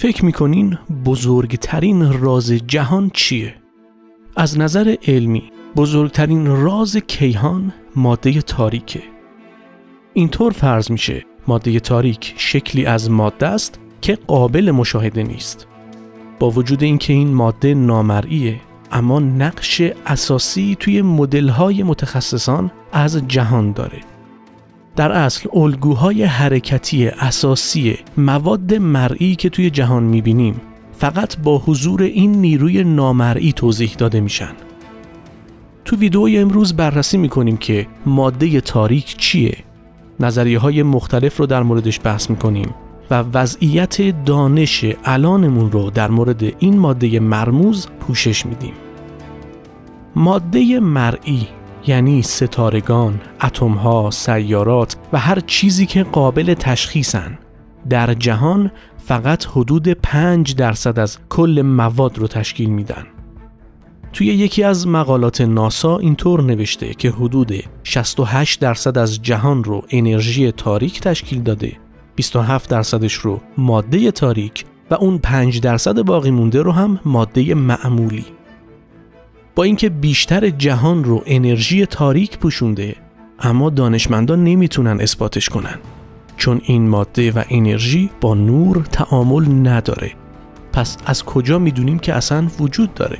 فکر می‌کنین بزرگترین راز جهان چیه؟ از نظر علمی بزرگترین راز کیهان ماده تاریکه. اینطور فرض میشه ماده تاریک شکلی از ماده است که قابل مشاهده نیست. با وجود اینکه این ماده نامرئیه اما نقش اساسی توی مدل‌های متخصصان از جهان داره. در اصل الگوهای حرکتی اساسی مواد مرئی که توی جهان می‌بینیم فقط با حضور این نیروی نامرئی توضیح داده میشن. تو ویدئوی امروز بررسی می‌کنیم که ماده تاریک چیه؟ نظریه های مختلف رو در موردش بحث می‌کنیم و وضعیت دانش الانمون رو در مورد این ماده مرموز پوشش میدیم. ماده مرئی یعنی ستارگان، اتمها، سیارات و هر چیزی که قابل تشخیصن در جهان فقط حدود 5 درصد از کل مواد رو تشکیل میدن. توی یکی از مقالات ناسا اینطور نوشته که حدود 68 درصد از جهان رو انرژی تاریک تشکیل داده 27 درصدش رو ماده تاریک و اون 5 درصد باقی مونده رو هم ماده معمولی با اینکه بیشتر جهان رو انرژی تاریک پوشونده اما دانشمندان نمی‌تونن اثباتش کنن. چون این ماده و انرژی با نور تعامل نداره. پس از کجا می‌دونیم که اصلا وجود داره؟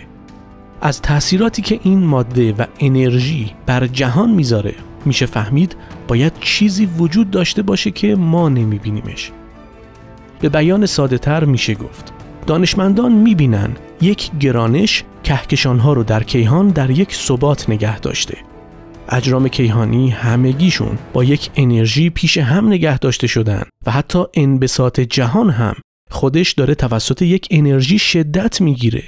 از تاثیراتی که این ماده و انرژی بر جهان می‌ذاره میشه فهمید باید چیزی وجود داشته باشه که ما نمیبینیمش. به بیان ساده تر میشه گفت. دانشمندان می‌بینن یک گرانش کهکشانها رو در کیهان در یک ثبات نگه داشته. اجرام کیهانی همگیشون با یک انرژی پیش هم نگه داشته شدن و حتی انبساط جهان هم خودش داره توسط یک انرژی شدت می‌گیره.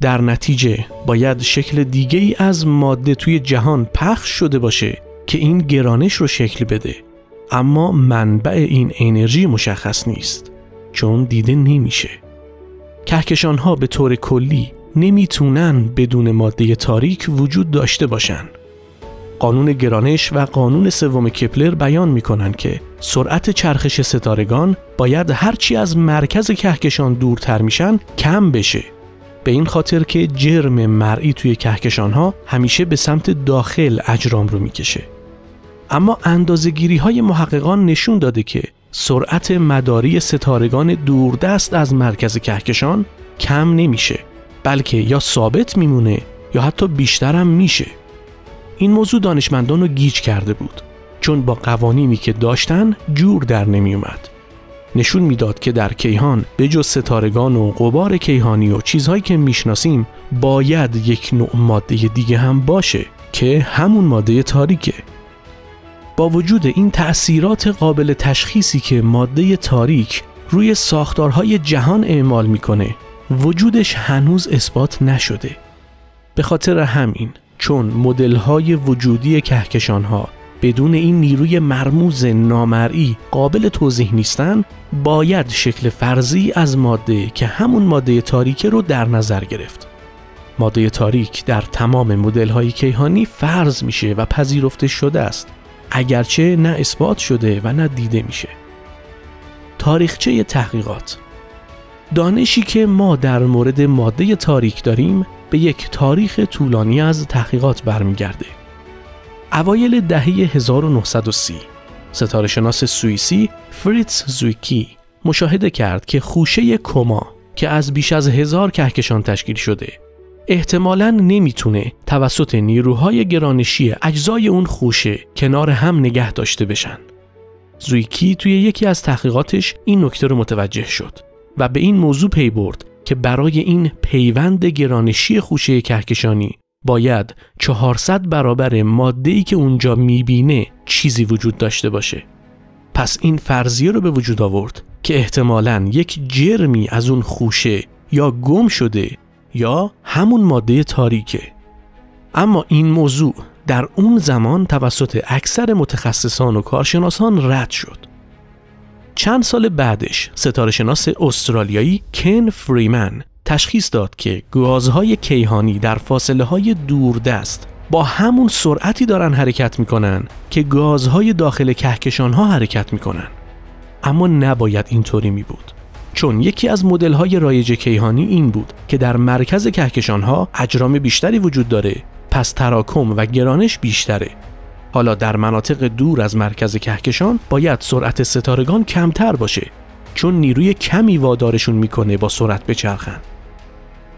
در نتیجه باید شکل دیگه ای از ماده توی جهان پخش شده باشه که این گرانش رو شکل بده. اما منبع این انرژی مشخص نیست چون دیده نمیشه. کهکشان ها به طور کلی نمی‌تونن بدون ماده تاریک وجود داشته باشن. قانون گرانش و قانون سوم کپلر بیان می‌کنن که سرعت چرخش ستارگان باید هرچی از مرکز کهکشان دورتر میشن کم بشه. به این خاطر که جرم مرئی توی کهکشان ها همیشه به سمت داخل اجرام رو می‌کشه. اما اندازگیری های محققان نشون داده که سرعت مداری ستارگان دوردست از مرکز کهکشان کم نمیشه. بلکه یا ثابت میمونه یا حتی بیشترم میشه. این موضوع دانشمندان رو گیج کرده بود. چون با قوانینی که داشتن جور در نمیومد نشون می‌داد که در کیهان به جز ستارگان و قبار کیهانی و چیزهایی که می‌شناسیم باید یک نوع ماده دیگه هم باشه که همون ماده تاریکه. با وجود این تأثیرات قابل تشخیصی که ماده تاریک روی ساختارهای جهان اعمال می‌کنه وجودش هنوز اثبات نشده. به خاطر همین چون مدل‌های وجودی کهکشانها بدون این نیروی مرموز نامرئی قابل توضیح نیستن باید شکل فرضی از ماده که همون ماده تاریک رو در نظر گرفت. ماده تاریک در تمام مدل‌های کیهانی فرض میشه و پذیرفته شده است اگرچه نه اثبات شده و نه دیده میشه. تاریخچه تحقیقات دانشی که ما در مورد ماده تاریک داریم به یک تاریخ طولانی از تحقیقات برمیگرده اوایل دهه 1930 ستاره شناس سوئیسی فریتز زویکی مشاهده کرد که خوشه کما که از بیش از هزار کهکشان تشکیل شده احتمالا نمی‌تونه توسط نیروهای گرانشی اجزای اون خوشه کنار هم نگه داشته بشن. زویکی توی یکی از تحقیقاتش این نکته رو متوجه شد و به این موضوع پی برد که برای این پیوند گرانشی خوشه کهکشانی باید 400 برابر ماده‌ای که اونجا می‌بینه چیزی وجود داشته باشه. پس این فرضیه رو به وجود آورد که احتمالا یک جرمی از اون خوشه یا گم شده یا همون ماده تاریکه اما این موضوع در اون زمان توسط اکثر متخصصان و کارشناسان رد شد چند سال بعدش ستاره شناس استرالیایی کن فریمن تشخیص داد که گازهای کیهانی در فاصله های دوردست با همون سرعتی دارن حرکت می‌کنن که گازهای داخل کهکشان ها حرکت می‌کنن. اما نباید اینطوری می بود چون یکی از های رایج کیهانی این بود که در مرکز ها اجرام بیشتری وجود داره پس تراکم و گرانش بیشتره. حالا در مناطق دور از مرکز کهکشان باید سرعت ستارگان کمتر باشه چون نیروی کمی وادارشون می‌کنه با سرعت بچرخن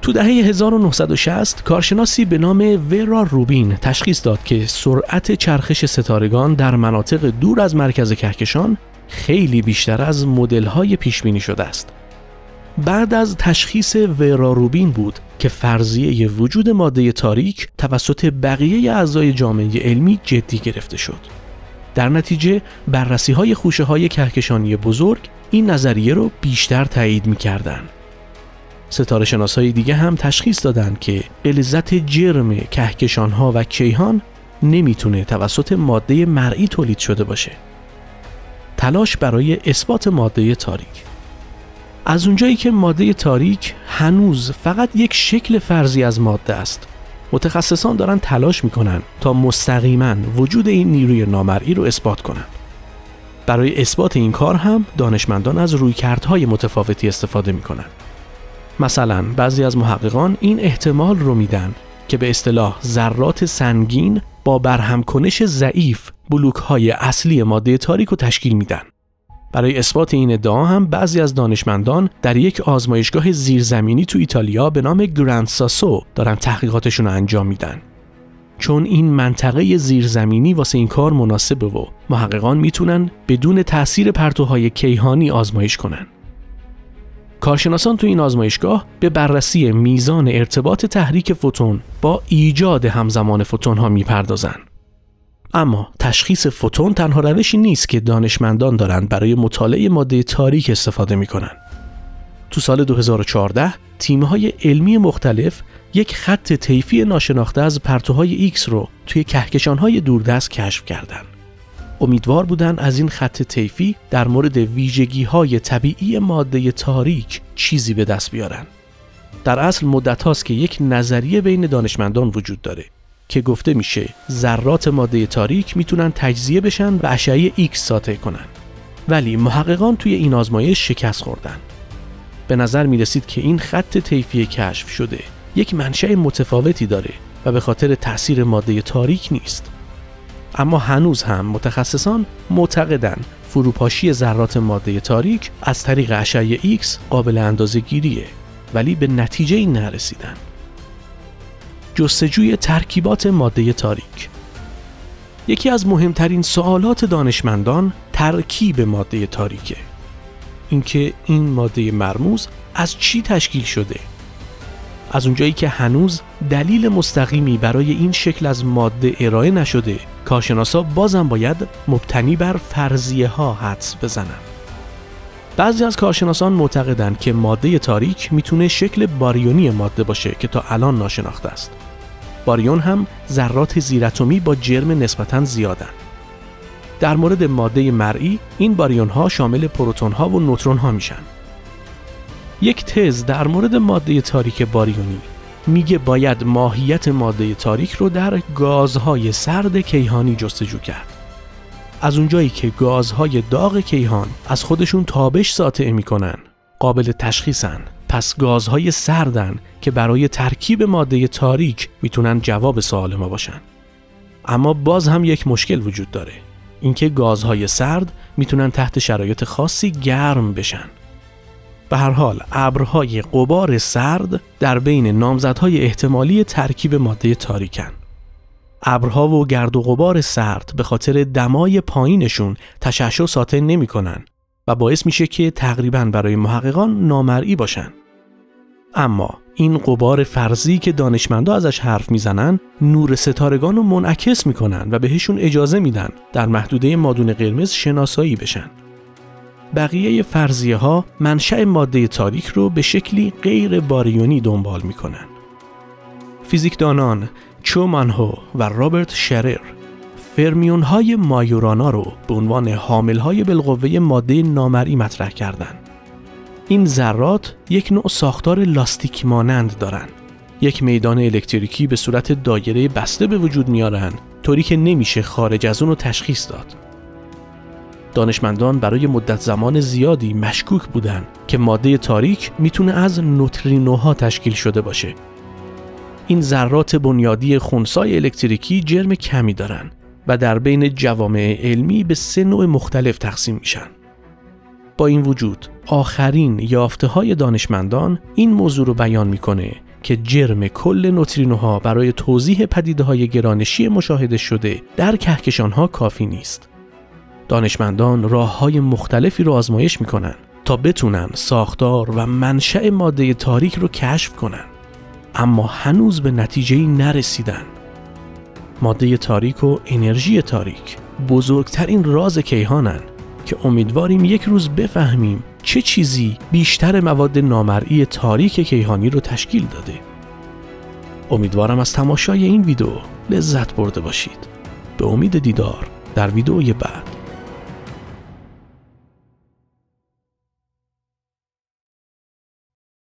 تو دهه 1960 کارشناسی به نام ورا روبین تشخیص داد که سرعت چرخش ستارگان در مناطق دور از مرکز کهکشان خیلی بیشتر از مدل‌های پیش بینی شده است. بعد از تشخیص ورا روبین بود که فرضیه وجود ماده تاریک توسط بقیه اعضای جامعه علمی جدی گرفته شد. در نتیجه بررسی های خوشه های کهکشانی بزرگ این نظریه رو بیشتر تایید می کردن. ستاره شناس های دیگه هم تشخیص دادند که غلظت جرم کهکشان ها و کیهان نمی‌تونه توسط ماده مرئی تولید شده باشه. تلاش برای اثبات ماده تاریک از اونجایی که ماده تاریک هنوز فقط یک شکل فرضی از ماده است متخصصان دارن تلاش می‌کنن تا مستقیما وجود این نیروی نامرئی رو اثبات کنند. برای اثبات این کار هم دانشمندان از رویکردهای متفاوتی استفاده می‌کنن. مثلا بعضی از محققان این احتمال رو میدن که به اصطلاح ذرات سنگین با برهم کنش ضعیف بلوک های اصلی ماده تاریک رو تشکیل میدن. برای اثبات این ادعا هم بعضی از دانشمندان در یک آزمایشگاه زیرزمینی تو ایتالیا به نام گراند ساسو دارن تحقیقاتشون رو انجام میدن. چون این منطقه زیرزمینی واسه این کار مناسبه و محققان می‌تونن بدون تاثیر پرتوهای کیهانی آزمایش کنن. کارشناسان تو این آزمایشگاه به بررسی میزان ارتباط تحریک فوتون با ایجاد همزمان فوتون ها می‌پردازن. اما تشخیص فوتون تنها روشی نیست که دانشمندان دارند برای مطالعه ماده تاریک استفاده می‌کنن. تو سال 2014 تیمهای علمی مختلف یک خط طیفی ناشناخته از پرتوهای ایکس رو توی کهکشانهای دوردست کشف کردند. امیدوار بودن از این خط طیفی در مورد ویژگی های طبیعی ماده تاریک چیزی به دست بیارن. در اصل مدت هاست که یک نظریه بین دانشمندان وجود داره که گفته میشه ذرات ماده تاریک می‌تونن تجزیه بشن و اشعه ایکس ساطع کنن. ولی محققان توی این آزمایش شکست خوردن. به نظر می رسید که این خط طیفی کشف شده یک منشأ متفاوتی داره و به خاطر تاثیر ماده تاریک نیست. اما هنوز هم متخصصان معتقدن فروپاشی ذرات ماده تاریک از طریق اشعه X قابل اندازه گیریه ولی به نتیجه این نرسیدن. جستجوی ترکیبات ماده تاریک. یکی از مهمترین سوالات دانشمندان ترکیب ماده تاریکه. اینکه این ماده مرموز از چی تشکیل شده؟ از اونجایی که هنوز دلیل مستقیمی برای این شکل از ماده ارائه نشده کارشناسا بازم باید مبتنی بر فرضیه ها حدس بزنن بعضی از کارشناسان معتقدند که ماده تاریک می‌تونه شکل باریونی ماده باشه که تا الان ناشناخته است. باریون هم ذرات زیراتمی با جرم نسبتا زیادن. در مورد ماده مرئی این باریون ها شامل پروتون ها و نوترون ها میشن. یک تز در مورد ماده تاریک باریونی. میگه باید ماهیت ماده تاریک رو در گازهای سرد کیهانی جستجو کرد. از اونجایی که گازهای داغ کیهان از خودشون تابش ساطع می‌کنن. قابل تشخیصن. پس گازهای سردن که برای ترکیب ماده تاریک می‌تونن جواب سوال ما باشن. اما باز هم یک مشکل وجود داره. اینکه گازهای سرد می‌تونن تحت شرایط خاصی گرم بشن. به هر حال ابرهای قبار سرد در بین نامزدهای احتمالی ترکیب ماده تاریکن. ابرها و گرد و غبار سرد به خاطر دمای پایینشون تشعشع ساطع نمی‌کنن و باعث میشه که تقریبا برای محققان نامرئی باشن اما این قبار فرضی که دانشمندا ازش حرف می‌زنن نور ستارگان رو منعکس می‌کنن و بهشون اجازه میدن در محدوده مادون قرمز شناسایی بشن بقیه فرضیه ها منشأ ماده تاریک رو به شکلی غیر باریونی دنبال می‌کنن. فیزیکدانان چو مانهو و رابرت شرر فرمیون های مایورانا رو به عنوان حامل های بالقوه ماده نامرئی مطرح کردند. این ذرات یک نوع ساختار لاستیک مانند دارند. یک میدان الکتریکی به صورت دایره بسته به وجود میارن طوری که نمیشه خارج از اون رو تشخیص داد. دانشمندان برای مدت زمان زیادی مشکوک بودند که ماده تاریک می‌تونه از نوترینوها تشکیل شده باشه. این ذرات بنیادی خونسای الکتریکی جرم کمی دارن و در بین جوامع علمی به سه نوع مختلف تقسیم میشن. با این وجود آخرین یافته های دانشمندان این موضوع رو بیان می‌کنه که جرم کل نوترینوها برای توضیح پدیده های گرانشی مشاهده شده در کهکشان ها کافی نیست. دانشمندان راه های مختلفی رو آزمایش می‌کنن تا بتونن ساختار و منشأ ماده تاریک رو کشف کنن اما هنوز به نتیجه نرسیدن. ماده تاریک و انرژی تاریک. بزرگترین راز کیهانن که امیدواریم یک روز بفهمیم چه چیزی بیشتر مواد نامرئی تاریک کیهانی رو تشکیل داده. امیدوارم از تماشای این ویدیو لذت برده باشید. به امید دیدار در ویدئوی بعد.